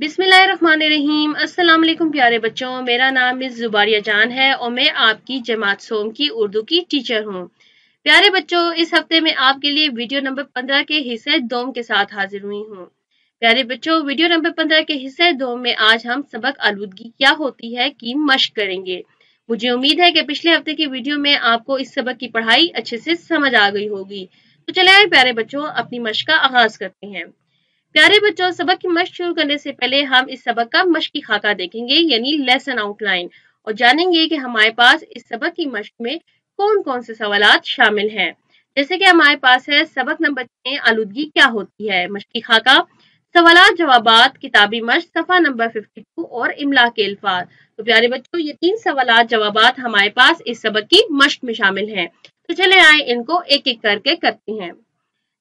बिस्मिल्लाहिर्रहमानिर्रहीम। अस्सलाम वालेकुम प्यारे बच्चों, मेरा नाम मिस जुबारिया जान है और मैं आपकी जमात सोम की उर्दू की टीचर हूँ। प्यारे बच्चों, इस हफ़्ते में आपके लिए वीडियो नंबर पंद्रह के हिस्से दोम के साथ हाजिर हुई हूँ। प्यारे बच्चों, वीडियो नंबर पंद्रह के हिस्से दोम में आज हम सबक आलूदगी क्या होती है की मश्क करेंगे। मुझे उम्मीद है कि पिछले हफ़्ते की वीडियो में आपको इस सबक की पढ़ाई अच्छे से समझ आ गई होगी। तो चले आए प्यारे बच्चों, अपनी मश्क का आगाज़ करते हैं। प्यारे बच्चों, सबक की मश्क शुरू करने से पहले हम इस सबक का मश्की खाका देखेंगे, यानी लेसन आउटलाइन और जानेंगे कि हमारे पास इस सबक की मश्क में कौन कौन से सवाल शामिल हैं। जैसे कि हमारे पास है, सबक नंबर छह, आलूदगी क्या होती है? मश्की खाका। सवाल जवाब किताबी मश्क, सफ़ा नंबर 52 और इमला के अल्फाज। तो प्यारे बच्चों, ये तीन सवाल जवाब हमारे पास इस सबक की मश्क में शामिल हैं। तो चले आए इनको एक एक करके करते हैं।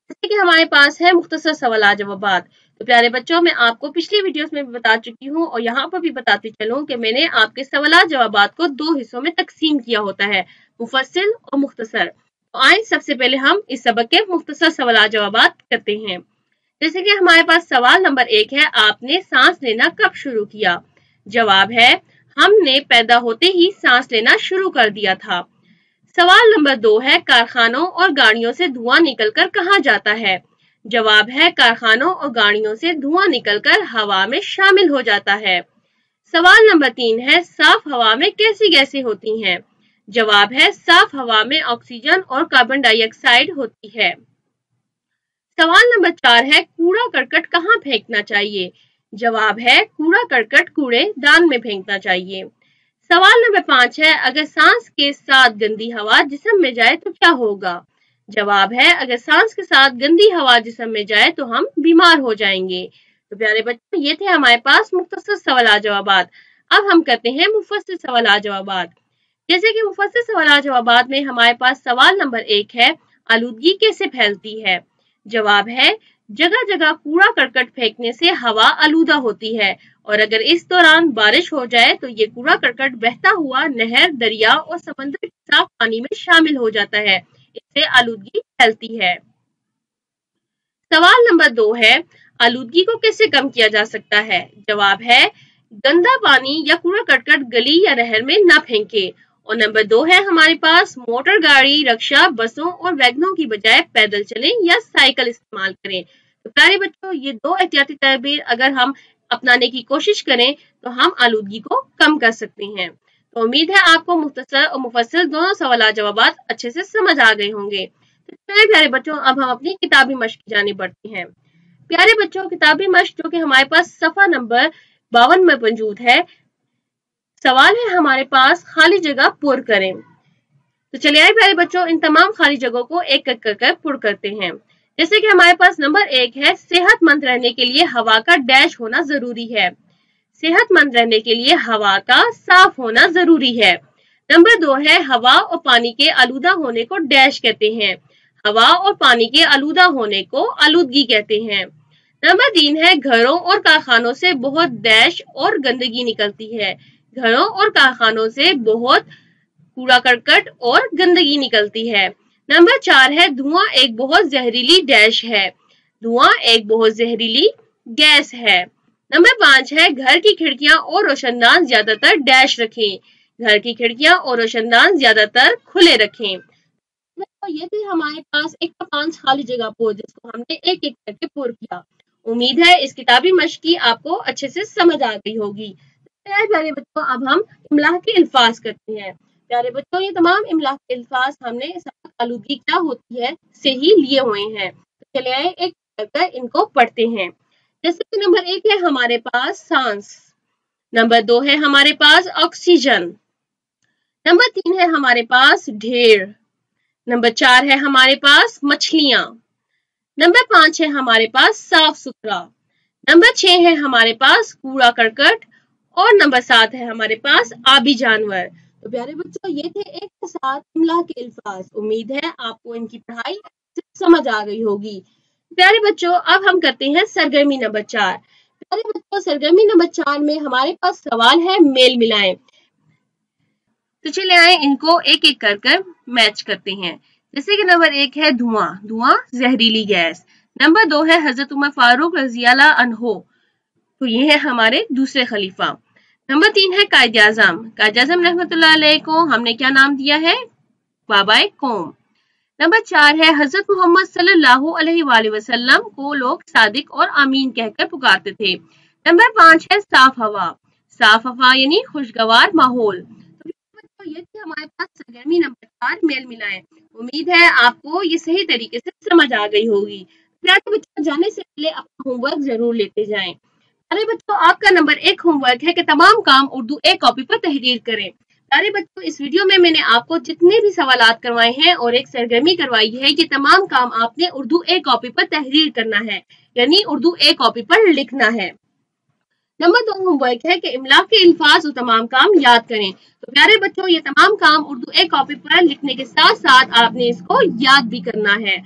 जैसे कि हमारे पास है मुख्तसर सवाल जवाब तो प्यारे बच्चों, मैं आपको पिछली वीडियोस में भी बता चुकी हूँ और यहाँ पर भी बताती चलूँ कि मैंने आपके सवाल जवाब को दो हिस्सों में तकसीम किया होता है मुफसिल और मुख्तसर। तो आए सबसे पहले हम इस सबक के मुख्तसर सवाल जवाब करते हैं। जैसे कि हमारे पास सवाल नंबर एक है, आपने सांस लेना कब शुरू किया? जवाब है, हमने पैदा होते ही सांस लेना शुरू कर दिया था। सवाल नंबर दो है, कारखानों और गाड़ियों से धुआँ निकलकर कहाँ जाता है? जवाब है, कारखानों और गाड़ियों से धुआँ निकलकर हवा में शामिल हो जाता है। सवाल नंबर तीन है, साफ़ हवा में कैसी गैसें होती हैं? जवाब है, साफ़ हवा में ऑक्सीजन और कार्बन डाइऑक्साइड होती है। सवाल नंबर चार है, कूड़ा करकट कहाँ फेंकना चाहिए? जवाब है, कूड़ा करकट कूड़े दान में फेंकना चाहिए। सवाल नंबर पाँच है, अगर सांस के साथ गंदी हवा जिसम में जाए तो क्या होगा? जवाब है, अगर सांस के साथ गंदी हवा जिसम में जाए तो हम बीमार हो जाएँगे। तो प्यारे बच्चों, ये थे हमारे पास मुख्तर सवाल जवाब अब हम करते हैं मुफसर सवाल जवाब जैसे कि मुफसर सवाल जवाब में हमारे पास सवाल नंबर एक है, आलूदगी कैसे फैलती है? जवाब है जगह जगह कूड़ा करकट फेंकने से हवा आलूदा होती है और अगर इस दौरान बारिश हो जाए तो ये कूड़ा करकट बहता हुआ नहर, दरिया और समंदर के साफ़ पानी में शामिल हो जाता है। इससे आलूदगी फैलती है। सवाल नंबर दो है, आलूदगी को कैसे कम किया जा सकता है? जवाब है, गंदा पानी या कूड़ा करकट गली या नहर में न फेंके। और नंबर दो है, हमारे पास मोटर गाड़ी रक्षा बसों और वैगनों की बजाय पैदल चलें या साइकिल इस्तेमाल करें। तो प्यारे बच्चों, ये दो एहतियाती तदबीर अगर हम अपनाने की कोशिश करें तो हम आलूदगी को कम कर सकते हैं। तो उम्मीद है आपको मुख्तसर और मुफसल दोनों सवाल जवाब अच्छे से समझ आ गए होंगे। तो प्यारे प्यारे बच्चों, अब हम अपनी किताबी मश्क की जानी बढ़ते हैं। प्यारे बच्चों, किताबी मश्क जो कि हमारे पास सफ़ा नंबर बावन में मौजूद है, सवाल है हमारे पास खाली जगह पुर करें। तो चलिए आए प्यारे बच्चों, इन तमाम खाली जगहों को एक एक कर कर पुर करते हैं। जैसे कि हमारे पास नंबर एक है, सेहतमंद रहने के लिए हवा का डैश होना ज़रूरी है। सेहतमंद रहने के लिए हवा का साफ़ होना ज़रूरी है। नंबर दो है, हवा और पानी के आलूदा होने को डैश कहते हैं। हवा और पानी के आलूदा होने को आलूदगी कहते हैं। नंबर तीन है, घरों और कारखानों से बहुत डैश और गंदगी निकलती है। घरों और कारखानों से बहुत कूड़ा करकट और गंदगी निकलती है। नंबर चार है, धुआँ एक बहुत जहरीली डैश है। धुआँ एक बहुत जहरीली गैस है। नंबर पाँच है, घर की खिड़कियाँ और रोशनदान ज़्यादातर डैश रखें। घर की खिड़कियाँ और रोशनदान ज़्यादातर खुले रखें। तो ये थी हमारे पास एक पाँच खाली जगह पो जिसको हमने एक एक करके पूर किया। उम्मीद है इस किताबी मश्क की आपको अच्छे से समझ आ गई होगी। प्यारे बच्चों, अब हम इमलाह के अल्फाज करते हैं। प्यारे बच्चों, ये तमाम इमला के अल्फाज हमने आलूदगी क्या होती है, से ही लिए हुए हैं। तो चले आए एक कर इनको पढ़ते हैं। जैसे कि नंबर एक है हमारे पास सांस। नंबर दो है हमारे पास ऑक्सीजन नंबर तीन है हमारे पास ढेर। नंबर चार है हमारे पास मछलियाँ। नंबर पाँच है हमारे पास साफ़ सुथरा नंबर छह है हमारे पास कूड़ा करकट और नंबर सात है हमारे पास आबी जानवर। तो प्यारे बच्चों, ये थे एक साथ इमला के अल्फाज। उम्मीद है आपको इनकी पढ़ाई समझ आ गई होगी। प्यारे बच्चों, अब हम करते हैं सरगर्मी नंबर चार। प्यारे बच्चों, सरगर्मी नंबर चार में हमारे पास सवाल है, मेल मिलाएँ। तो चले आए इनको एक एक कर कर मैच करते हैं। जैसे कि नंबर एक है धुआँ। धुआँ, जहरीली गैस। नंबर दो है हज़रत उमर फारूक रजियाला अनहो। तो ये है हमारे दूसरे खलीफा। नंबर तीन है कायद आज़म। कायद आज़म रहमत को हमने क्या नाम दिया है? बाबा कौम। नंबर चार है, हज़रत मोहम्मद वसल्लम को लोग सादिक और आमीन कहकर पुकारते थे। नंबर पाँच है, साफ़ हवा। साफ़ हवा यानी खुशगवार माहौल। तो ये थी हमारे पास सरगर्मी नंबर चार मेल मिलाए उम्मीद है आपको ये सही तरीके से समझ आ गई होगी। बच्चों, जाने से पहले अपना होमवर्क ज़रूर लेते जाएँ। अरे बच्चों, आपका नंबर एक होमवर्क है कि तमाम काम उर्दू एक कॉपी पर तहरीर करें। प्यारे बच्चों, इस वीडियो में मैंने आपको जितने भी सवाल करवाए हैं और एक सरगर्मी करवाई है, ये तमाम काम आपने उर्दू एक कॉपी पर तहरीर करना है, यानी उर्दू एक कॉपी पर लिखना है। नंबर दो होमवर्क है कि इमला के अल्फाज और तमाम काम याद करें। तो प्यारे बच्चों, ये तमाम काम उर्दू एक कॉपी पर लिखने के साथ साथ आपने इसको याद भी करना है।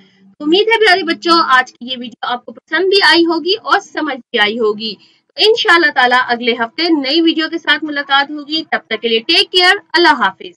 उम्मीद है प्यारे बच्चों, आज की ये वीडियो आपको पसंद भी आई होगी और समझ भी आई होगी। तो इन ताला अगले हफ़्ते नई वीडियो के साथ मुलाकात होगी। तब तक के लिए टेक केयर अल्लाह हाफिज।